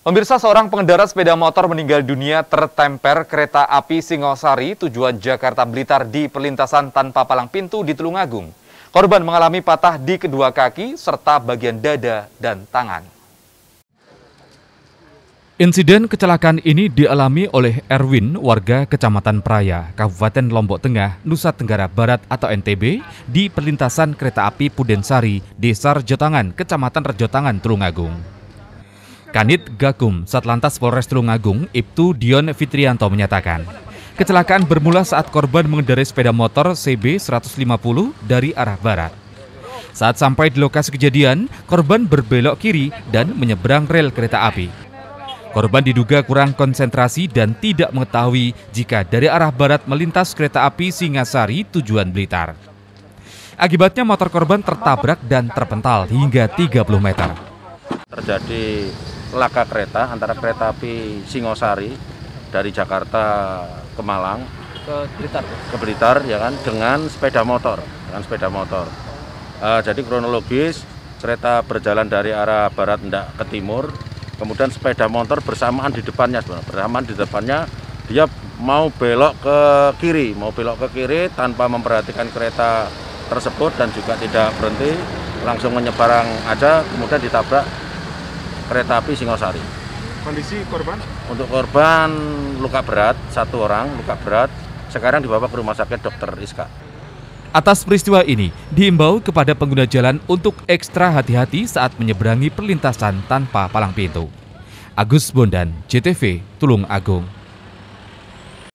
Pemirsa seorang pengendara sepeda motor meninggal dunia tertemper kereta api Singosari tujuan Jakarta Blitar di perlintasan tanpa palang pintu di Tulungagung. Korban mengalami patah di kedua kaki serta bagian dada dan tangan. Insiden kecelakaan ini dialami oleh Erwin, warga Kecamatan Praya, Kabupaten Lombok Tengah, Nusa Tenggara Barat atau NTB, di perlintasan kereta api Pudensari, Desa Rejotangan, Kecamatan Rejotangan, Tulungagung. Kanit Gakum, Satlantas Polres Tulungagung, Ibtu Dion Fitrianto menyatakan, kecelakaan bermula saat korban mengendarai sepeda motor CB 150 dari arah barat. Saat sampai di lokasi kejadian, korban berbelok kiri dan menyeberang rel kereta api. Korban diduga kurang konsentrasi dan tidak mengetahui jika dari arah barat melintas kereta api Singasari tujuan Blitar. Akibatnya motor korban tertabrak dan terpental hingga 30 meter. Terjadi laka kereta antara kereta api Singosari dari Jakarta ke Malang. Ke Blitar. Ke Blitar ya kan dengan sepeda motor dengan sepeda motor. Uh, jadi kronologis kereta berjalan dari arah barat hendak ke timur kemudian sepeda motor bersamaan di depannya sebenarnya. Bersamaan di depannya dia mau belok ke kiri mau belok ke kiri tanpa memperhatikan kereta tersebut dan juga tidak berhenti langsung menyebarang aja kemudian ditabrak kereta api Singosari. Kondisi korban? Untuk korban luka berat, satu orang luka berat, sekarang dibawa ke rumah sakit Dr. Iska. Atas peristiwa ini, diimbau kepada pengguna jalan untuk ekstra hati-hati saat menyeberangi perlintasan tanpa palang pintu. Agus Bondan, JTV, Tulung Agung.